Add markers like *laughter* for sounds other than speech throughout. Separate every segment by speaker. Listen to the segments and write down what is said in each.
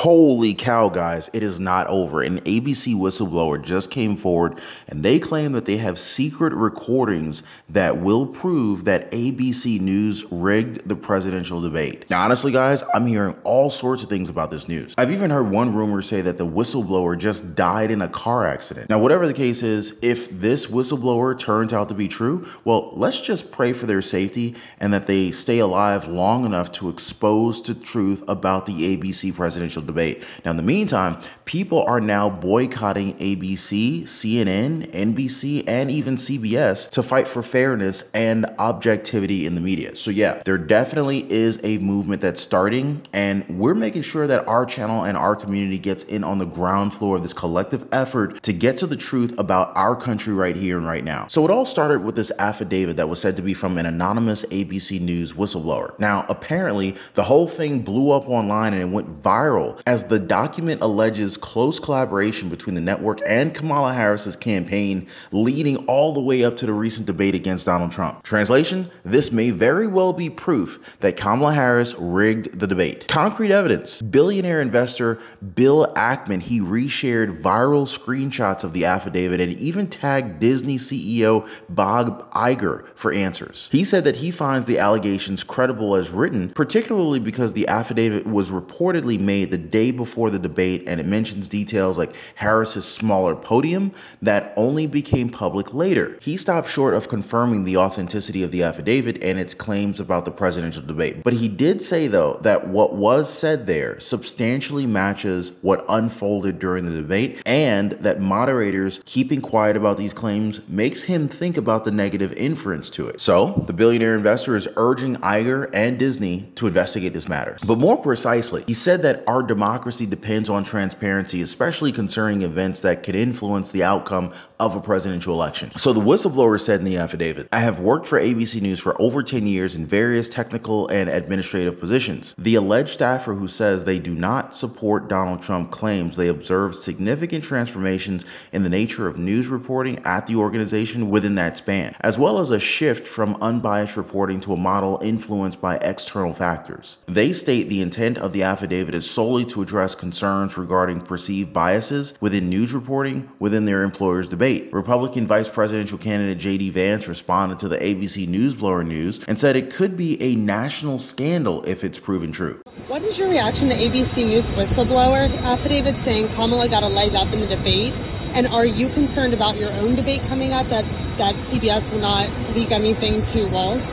Speaker 1: Holy cow, guys, it is not over. An ABC whistleblower just came forward and they claim that they have secret recordings that will prove that ABC News rigged the presidential debate. Now, honestly, guys, I'm hearing all sorts of things about this news. I've even heard one rumor say that the whistleblower just died in a car accident. Now, whatever the case is, if this whistleblower turns out to be true, well, let's just pray for their safety and that they stay alive long enough to expose the truth about the ABC presidential debate. Now, in the meantime, people are now boycotting ABC, CNN, NBC, and even CBS to fight for fairness and objectivity in the media. So, yeah, there definitely is a movement that's starting, and we're making sure that our channel and our community gets in on the ground floor of this collective effort to get to the truth about our country right here and right now. So, it all started with this affidavit that was said to be from an anonymous ABC News whistleblower. Now, apparently, the whole thing blew up online and it went viral as the document alleges close collaboration between the network and Kamala Harris's campaign, leading all the way up to the recent debate against Donald Trump. Translation, this may very well be proof that Kamala Harris rigged the debate. Concrete evidence, billionaire investor Bill Ackman, he reshared viral screenshots of the affidavit and even tagged Disney CEO Bob Iger for answers. He said that he finds the allegations credible as written, particularly because the affidavit was reportedly made the day before the debate, and it mentions details like Harris's smaller podium that only became public later. He stopped short of confirming the authenticity of the affidavit and its claims about the presidential debate. But he did say, though, that what was said there substantially matches what unfolded during the debate, and that moderators keeping quiet about these claims makes him think about the negative inference to it. So, the billionaire investor is urging Iger and Disney to investigate this matter. But more precisely, he said that our democracy depends on transparency, especially concerning events that could influence the outcome of a presidential election. So the whistleblower said in the affidavit, I have worked for ABC News for over 10 years in various technical and administrative positions. The alleged staffer who says they do not support Donald Trump claims they observed significant transformations in the nature of news reporting at the organization within that span, as well as a shift from unbiased reporting to a model influenced by external factors. They state the intent of the affidavit is solely to address concerns regarding perceived biases within news reporting within their employer's debate debate. Republican vice presidential candidate J.D. Vance responded to the ABC Newsblower news and said it could be a national scandal if it's proven true.
Speaker 2: What is your reaction to ABC News whistleblower affidavit saying Kamala got a leg up in the debate? And are you concerned about your own debate coming up that, that CBS will not leak anything to Walz?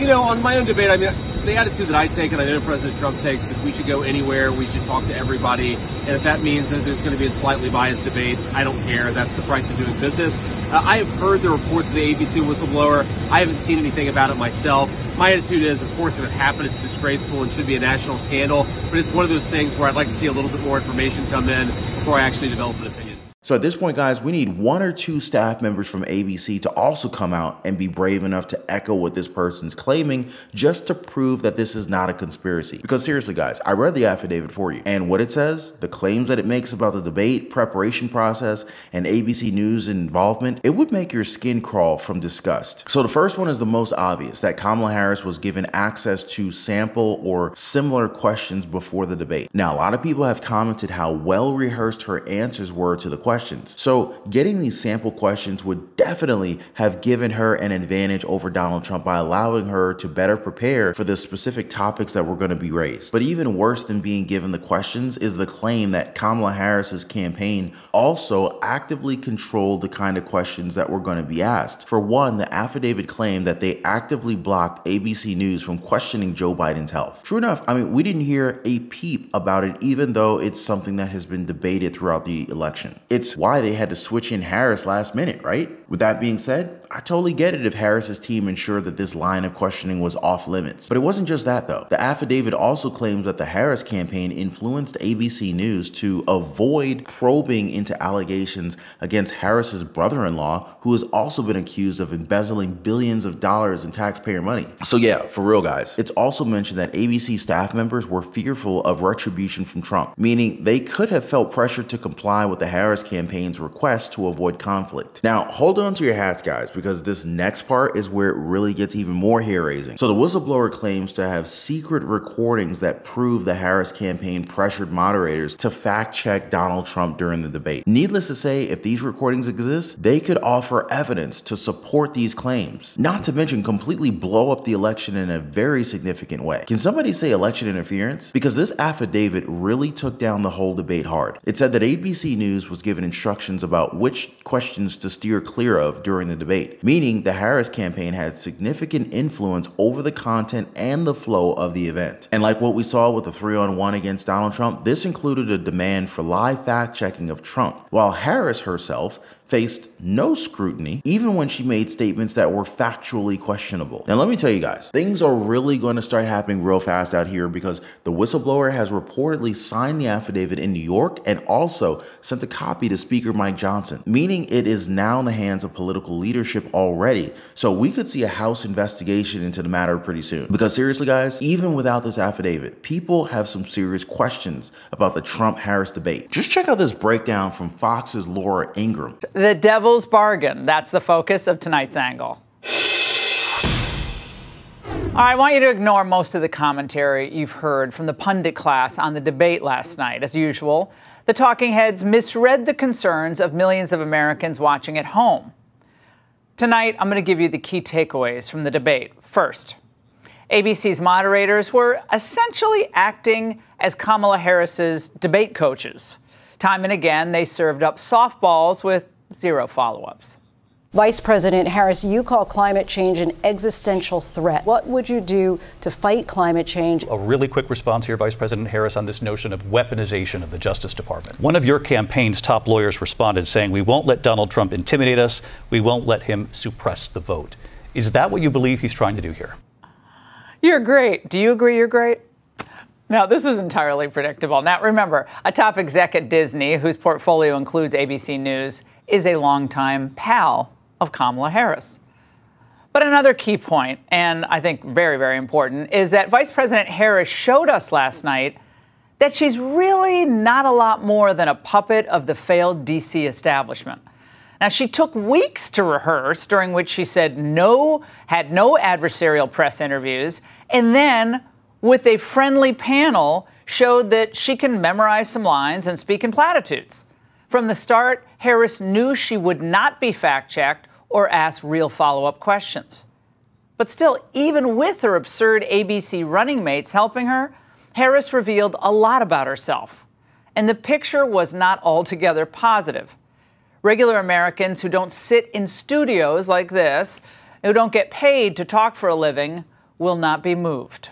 Speaker 3: You know, on my own debate, I mean, the attitude that I take and I know President Trump takes is we should go anywhere, we should talk to everybody, and if that means that there's going to be a slightly biased debate, I don't care. That's the price of doing business. Uh, I have heard the reports of the ABC whistleblower. I haven't seen anything about it myself. My attitude is, of course, if it happened, it's disgraceful and should be a national scandal, but it's one of those things where I'd like to see a little bit more information come in before I actually develop an opinion.
Speaker 1: So at this point, guys, we need one or two staff members from ABC to also come out and be brave enough to echo what this person's claiming just to prove that this is not a conspiracy. Because seriously, guys, I read the affidavit for you and what it says, the claims that it makes about the debate, preparation process, and ABC News involvement, it would make your skin crawl from disgust. So the first one is the most obvious, that Kamala Harris was given access to sample or similar questions before the debate. Now, a lot of people have commented how well rehearsed her answers were to the questions. So getting these sample questions would definitely have given her an advantage over Donald Trump by allowing her to better prepare for the specific topics that were going to be raised. But even worse than being given the questions is the claim that Kamala Harris's campaign also actively controlled the kind of questions that were going to be asked. For one, the affidavit claimed that they actively blocked ABC News from questioning Joe Biden's health. True enough, I mean, we didn't hear a peep about it, even though it's something that has been debated throughout the election. It's it's why they had to switch in Harris last minute, right? With that being said, I totally get it if Harris's team ensured that this line of questioning was off limits. But it wasn't just that though. The affidavit also claims that the Harris campaign influenced ABC News to avoid probing into allegations against Harris's brother-in-law, who has also been accused of embezzling billions of dollars in taxpayer money. So yeah, for real guys, it's also mentioned that ABC staff members were fearful of retribution from Trump, meaning they could have felt pressure to comply with the Harris campaign's request to avoid conflict. Now, hold on to your hats, guys, because this next part is where it really gets even more hair raising. So the whistleblower claims to have secret recordings that prove the Harris campaign pressured moderators to fact check Donald Trump during the debate. Needless to say, if these recordings exist, they could offer evidence to support these claims, not to mention completely blow up the election in a very significant way. Can somebody say election interference? Because this affidavit really took down the whole debate hard. It said that ABC News was given instructions about which questions to steer clear of during the debate, meaning the Harris campaign had significant influence over the content and the flow of the event. And like what we saw with the three on one against Donald Trump, this included a demand for live fact checking of Trump, while Harris herself faced no scrutiny, even when she made statements that were factually questionable. Now, let me tell you guys, things are really going to start happening real fast out here because the whistleblower has reportedly signed the affidavit in New York and also sent a copy to Speaker Mike Johnson, meaning it is now in the hands of political leadership already. So we could see a House investigation into the matter pretty soon. Because seriously, guys, even without this affidavit, people have some serious questions about the Trump Harris debate. Just check out this breakdown from Fox's Laura Ingraham.
Speaker 4: The devil's bargain. That's the focus of tonight's angle. I want you to ignore most of the commentary you've heard from the pundit class on the debate last night. As usual, the talking heads misread the concerns of millions of Americans watching at home. Tonight, I'm going to give you the key takeaways from the debate. First, ABC's moderators were essentially acting as Kamala Harris's debate coaches. Time and again, they served up softballs with zero follow ups.
Speaker 5: Vice President Harris, you call climate change an existential threat. What would you do to fight climate change?
Speaker 6: A really quick response here, Vice President Harris, on this notion of weaponization of the Justice Department. One of your campaign's top lawyers responded saying, We won't let Donald Trump intimidate us, we won't let him suppress the vote. Is that what you believe he's trying to do here?
Speaker 4: You're great. Do you agree you're great? Now, this was entirely predictable. Now, remember, a top exec at Disney, whose portfolio includes ABC News, is a longtime pal of Kamala Harris. But another key point, and I think very, very important, is that Vice President Harris showed us last night that she's really not a lot more than a puppet of the failed DC establishment. Now, she took weeks to rehearse, during which she said no, had no adversarial press interviews, and then, with a friendly panel, showed that she can memorize some lines and speak in platitudes. From the start, Harris knew she would not be fact checked or asked real follow up questions. But still, even with her absurd ABC running mates helping her, Harris revealed a lot about herself. And the picture was not altogether positive. Regular Americans who don't sit in studios like this, who don't get paid to talk for a living, will not be moved.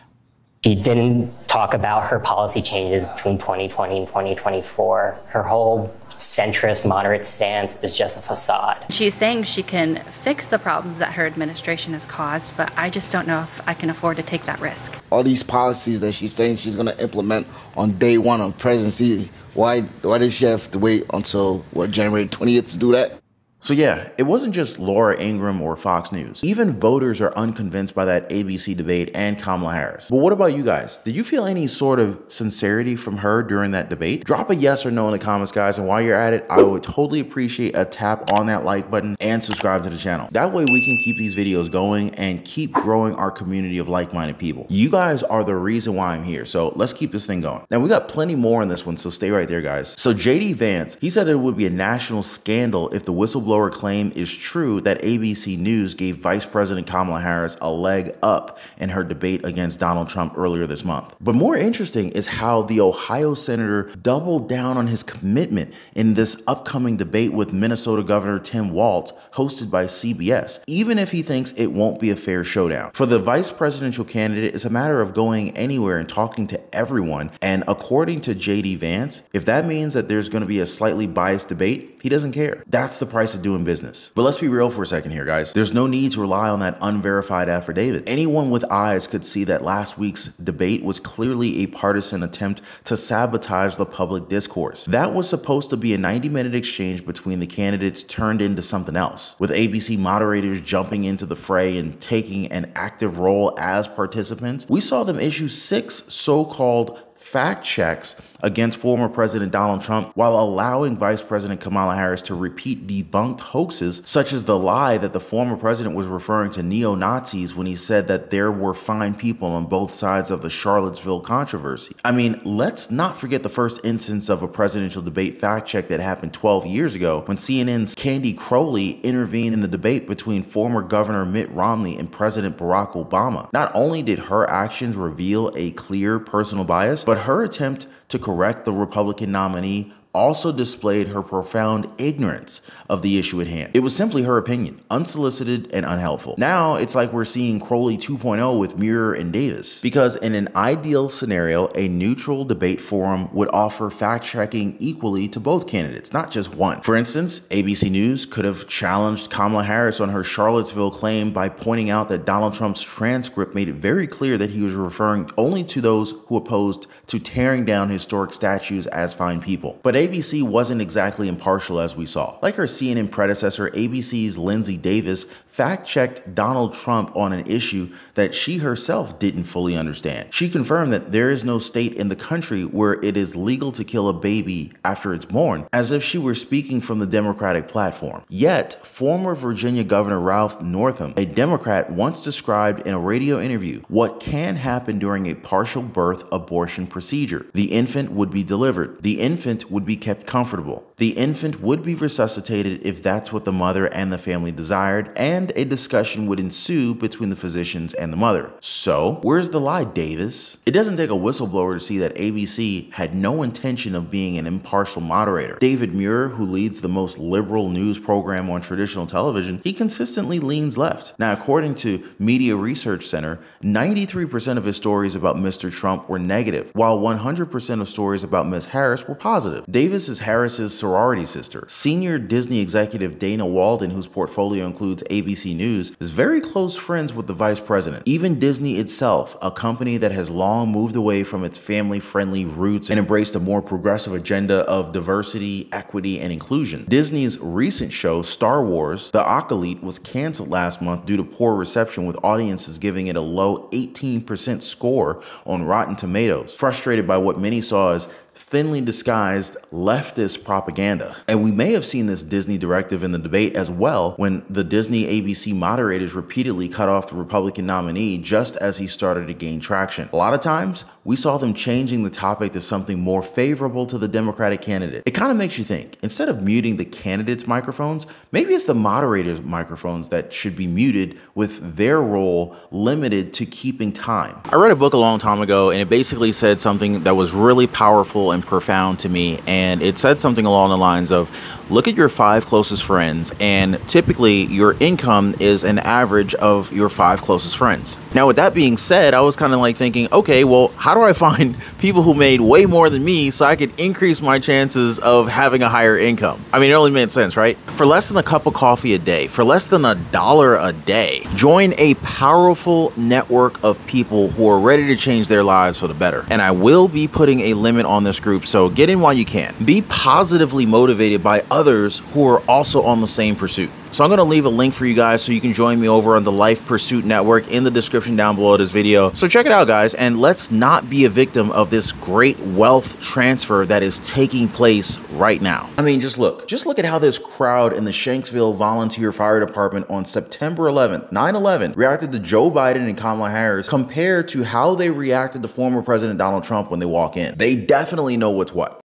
Speaker 7: She didn't talk about her policy changes between 2020 and 2024. Her whole centrist, moderate stance is just a facade.
Speaker 8: She's saying she can fix the problems that her administration has caused, but I just don't know if I can afford to take that risk.
Speaker 9: All these policies that she's saying she's going to implement on day one of presidency, why, why does she have to wait until, what, January 20th to do that?
Speaker 1: So yeah, it wasn't just Laura Ingraham or Fox News. Even voters are unconvinced by that ABC debate and Kamala Harris. But what about you guys? Did you feel any sort of sincerity from her during that debate? Drop a yes or no in the comments, guys. And while you're at it, I would totally appreciate a tap on that like button and subscribe to the channel. That way we can keep these videos going and keep growing our community of like-minded people. You guys are the reason why I'm here. So let's keep this thing going. Now we got plenty more on this one, so stay right there, guys. So JD Vance, he said it would be a national scandal if the whistleblower whistleblower claim is true that ABC News gave Vice President Kamala Harris a leg up in her debate against Donald Trump earlier this month. But more interesting is how the Ohio senator doubled down on his commitment in this upcoming debate with Minnesota Governor Tim Walz, hosted by CBS, even if he thinks it won't be a fair showdown. For the vice presidential candidate, it's a matter of going anywhere and talking to everyone. And according to JD Vance, if that means that there's going to be a slightly biased debate, he doesn't care. That's the price of doing business. But let's be real for a second here, guys. There's no need to rely on that unverified affidavit. Anyone with eyes could see that last week's debate was clearly a partisan attempt to sabotage the public discourse. That was supposed to be a 90 minute exchange between the candidates turned into something else, with ABC moderators jumping into the fray and taking an active role as participants. We saw them issue six so called fact checks against former President Donald Trump while allowing Vice President Kamala Harris to repeat debunked hoaxes, such as the lie that the former president was referring to neo Nazis when he said that there were fine people on both sides of the Charlottesville controversy. I mean, let's not forget the first instance of a presidential debate fact check that happened 12 years ago when CNN's Candy Crowley intervened in the debate between former Governor Mitt Romney and President Barack Obama. Not only did her actions reveal a clear personal bias, but her attempt to correct the Republican nominee also displayed her profound ignorance of the issue at hand. It was simply her opinion, unsolicited and unhelpful. Now it's like we're seeing Crowley 2.0 with Muir and Davis, because in an ideal scenario, a neutral debate forum would offer fact checking equally to both candidates, not just one. For instance, ABC News could have challenged Kamala Harris on her Charlottesville claim by pointing out that Donald Trump's transcript made it very clear that he was referring only to those who opposed to tearing down historic statues as fine people. But ABC wasn't exactly impartial as we saw. Like her CNN predecessor, ABC's Linsey Davis fact checked Donald Trump on an issue that she herself didn't fully understand. She confirmed that there is no state in the country where it is legal to kill a baby after it's born, as if she were speaking from the Democratic platform. Yet, former Virginia Governor Ralph Northam, a Democrat, once described in a radio interview what can happen during a partial birth abortion procedure. The infant would be delivered. The infant would be kept comfortable. The infant would be resuscitated if that's what the mother and the family desired, and a discussion would ensue between the physicians and the mother. So, where's the lie, Davis? It doesn't take a whistleblower to see that ABC had no intention of being an impartial moderator. David Muir, who leads the most liberal news program on traditional television, he consistently leans left. Now, according to Media Research Center, 93% of his stories about Mr. Trump were negative, while 100% of stories about Ms. Harris were positive. Davis is Harris's sorority sister. Senior Disney executive Dana Walden, whose portfolio includes ABC News, is very close friends with the vice president. Even Disney itself, a company that has long moved away from its family friendly roots and embraced a more progressive agenda of diversity, equity, and inclusion. Disney's recent show, Star Wars The Acolyte, was canceled last month due to poor reception, with audiences giving it a low 18% score on Rotten Tomatoes, frustrated by what many saw as thinly disguised leftist propaganda. And we may have seen this Disney directive in the debate as well when the Disney ABC moderators repeatedly cut off the Republican nominee just as he started to gain traction. A lot of times, we saw them changing the topic to something more favorable to the Democratic candidate. It kind of makes you think, instead of muting the candidates' microphones, maybe it's the moderators' microphones that should be muted with their role limited to keeping time. I read a book a long time ago and it basically said something that was really powerful and profound to me. And it said something along the lines of look at your five closest friends, and typically your income is an average of your five closest friends. Now, with that being said, I was kind of like thinking, okay, well, how do I find *laughs* people who made way more than me so I could increase my chances of having a higher income? I mean, it only made sense, right? For less than a cup of coffee a day, for less than a dollar a day, join a powerful network of people who are ready to change their lives for the better. And I will be putting a limit on this group, so get in while you can. Be positively motivated by others who are also on the same pursuit. So I'm going to leave a link for you guys so you can join me over on the Life Pursuit Network in the description down below this video. So check it out, guys, and let's not be a victim of this great wealth transfer that is taking place right now. I mean, just look. Just look at how this crowd in the Shanksville Volunteer Fire Department on September 11th, 9-11, reacted to Joe Biden and Kamala Harris compared to how they reacted to former President Donald Trump when they walk in. They definitely know what's what.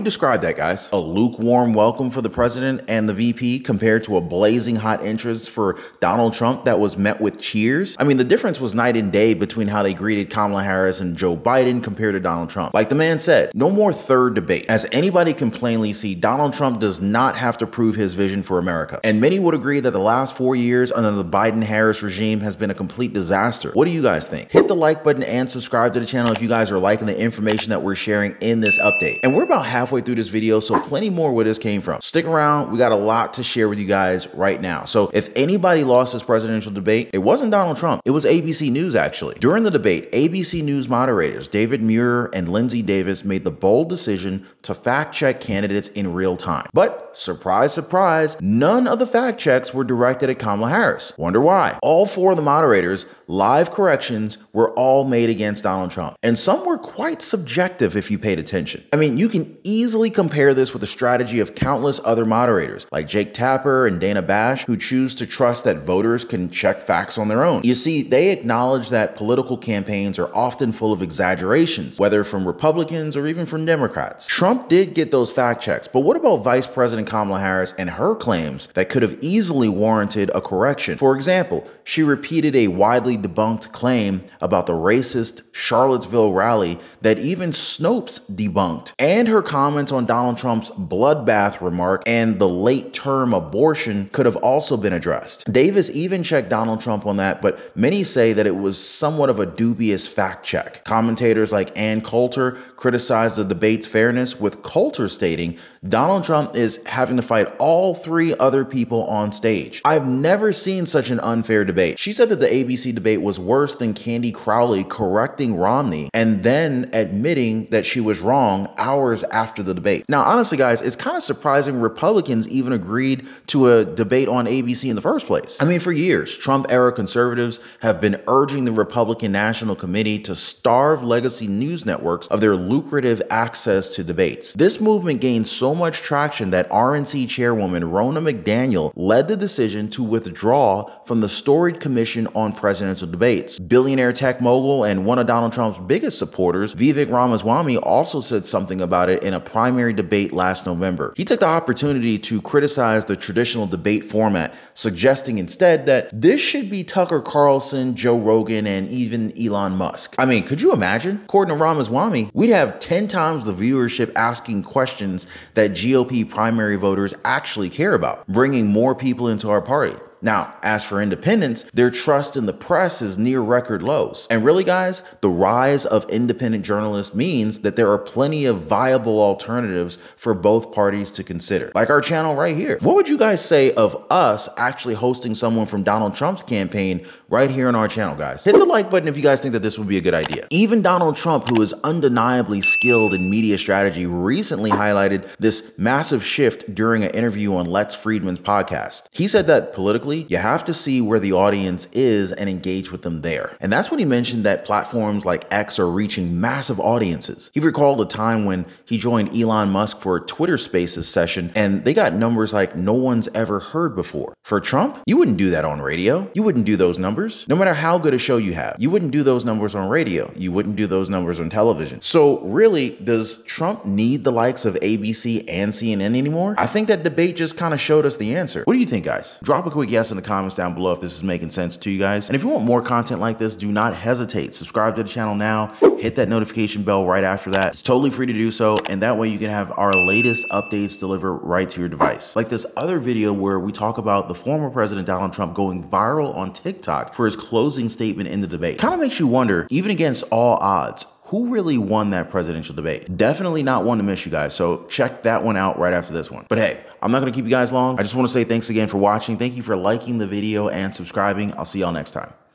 Speaker 1: You describe that, guys? A lukewarm welcome for the president and the VP compared to a blazing hot interest for Donald Trump that was met with cheers? I mean, the difference was night and day between how they greeted Kamala Harris and Joe Biden compared to Donald Trump. Like the man said, no more third debate. As anybody can plainly see, Donald Trump does not have to prove his vision for America. And many would agree that the last four years under the Biden Harris regime has been a complete disaster. What do you guys think? Hit the like button and subscribe to the channel if you guys are liking the information that we're sharing in this update. And we're about halfway through this video, so plenty more where this came from. Stick around, we got a lot to share with you guys right now. So if anybody lost this presidential debate, it wasn't Donald Trump, it was ABC News actually. During the debate, ABC News moderators David Muir and Linsey Davis made the bold decision to fact check candidates in real time. But surprise, surprise, none of the fact checks were directed at Kamala Harris. Wonder why? All four of the moderators live corrections were all made against Donald Trump. And some were quite subjective if you paid attention. I mean, you can easily compare this with the strategy of countless other moderators, like Jake Tapper and Dana Bash, who choose to trust that voters can check facts on their own. You see, they acknowledge that political campaigns are often full of exaggerations, whether from Republicans or even from Democrats. Trump did get those fact checks, but what about Vice President Kamala Harris and her claims that could have easily warranted a correction? For example, she repeated a widely debunked claim about the racist Charlottesville rally that even Snopes debunked, and her comments on Donald Trump's bloodbath remark and the late term abortion could have also been addressed. Davis even checked Donald Trump on that, but many say that it was somewhat of a dubious fact check. Commentators like Ann Coulter criticized the debate's fairness, with Coulter stating Donald Trump is having to fight all three other people on stage. I've never seen such an unfair debate. She said that the ABC debate was worse than Candy Crowley correcting Romney and then admitting that she was wrong hours after the debate. Now, honestly, guys, it's kind of surprising Republicans even agreed to a debate on ABC in the first place. I mean, for years, Trump era conservatives have been urging the Republican National Committee to starve legacy news networks of their lucrative access to debates. This movement gained so much traction that RNC chairwoman Ronna McDaniel led the decision to withdraw from the storied commission on presidential debates. Billionaire tech mogul and one of Donald Trump's biggest supporters, Vivek Ramaswamy, also said something about it in a primary debate last November. He took the opportunity to criticize the traditional debate format, suggesting instead that this should be Tucker Carlson, Joe Rogan, and even Elon Musk. I mean, could you imagine? According to Ramaswamy, we'd have 10 times the viewership asking questions that GOP primary voters actually care about, bringing more people into our party. Now, as for independents, their trust in the press is near record lows. And really, guys, the rise of independent journalists means that there are plenty of viable alternatives for both parties to consider. Like our channel right here. What would you guys say of us actually hosting someone from Donald Trump's campaign right here on our channel, guys? Hit the like button if you guys think that this would be a good idea. Even Donald Trump, who is undeniably skilled in media strategy, recently highlighted this massive shift during an interview on Lex Fridman's podcast. He said that politically, you have to see where the audience is and engage with them there. And that's when he mentioned that platforms like X are reaching massive audiences. He recalled a time when he joined Elon Musk for a Twitter Spaces session and they got numbers like no one's ever heard before. For Trump, you wouldn't do that on radio. You wouldn't do those numbers. No matter how good a show you have, you wouldn't do those numbers on radio. You wouldn't do those numbers on television. So really, does Trump need the likes of ABC and CNN anymore? I think that debate just kind of showed us the answer. What do you think, guys? Drop a quick yes in the comments down below if this is making sense to you guys. And if you want more content like this, do not hesitate. Subscribe to the channel now. Hit that notification bell right after that. It's totally free to do so. And that way you can have our latest updates delivered right to your device. Like this other video where we talk about the former president Donald Trump going viral on TikTok for his closing statement in the debate. Kind of makes you wonder, even against all odds, who really won that presidential debate? Definitely not one to miss, you guys. So check that one out right after this one. But hey, I'm not going to keep you guys long. I just want to say thanks again for watching. Thank you for liking the video and subscribing. I'll see y'all next time.